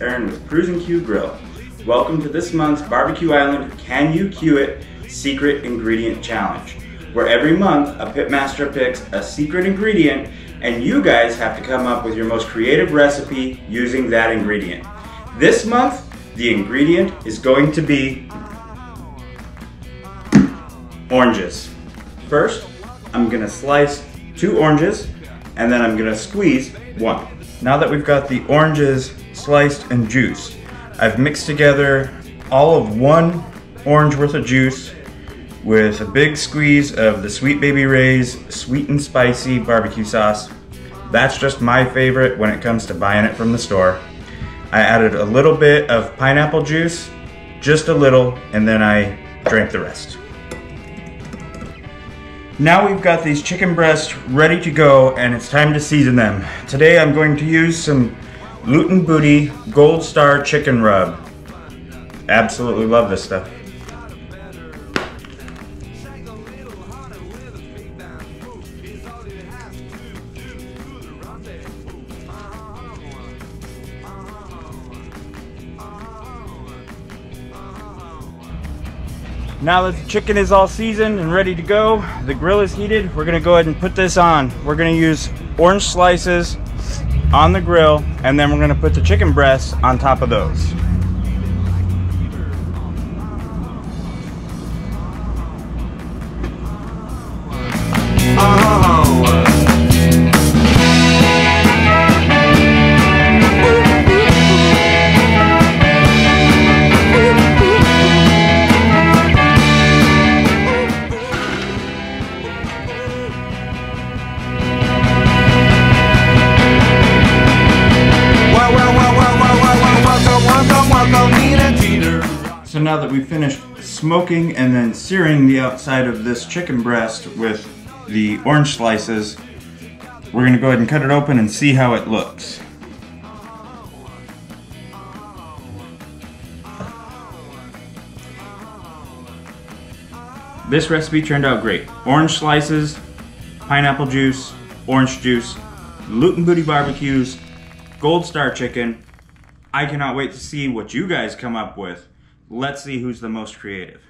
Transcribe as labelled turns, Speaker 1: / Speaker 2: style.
Speaker 1: Aaron with Cruisin' Q Grill. Welcome to this month's Barbecue Island Can You 'Que It Secret Ingredient Challenge, where every month a pitmaster picks a secret ingredient and you guys have to come up with your most creative recipe using that ingredient. This month, the ingredient is going to be oranges. First, I'm gonna slice two oranges and then I'm gonna squeeze one. Now that we've got the oranges sliced and juiced, I've mixed together all of one orange worth of juice with a big squeeze of the Sweet Baby Ray's sweet and spicy barbecue sauce. That's just my favorite when it comes to buying it from the store. I added a little bit of pineapple juice, just a little, and then I drank the rest. Now we've got these chicken breasts ready to go and it's time to season them. Today I'm going to use some Loot N' Booty Gold Star Chicken Rub. Absolutely love this stuff. Now that the chicken is all seasoned and ready to go, the grill is heated, we're gonna go ahead and put this on. We're gonna use orange slices on the grill, and then we're gonna put the chicken breasts on top of those. Now that we've finished smoking and then searing the outside of this chicken breast with the orange slices, we're gonna go ahead and cut it open and see how it looks. This recipe turned out great. Orange slices, pineapple juice, orange juice, Loot N' Booty barbecues, Gold Star chicken. I cannot wait to see what you guys come up with. Let's see who's the most creative.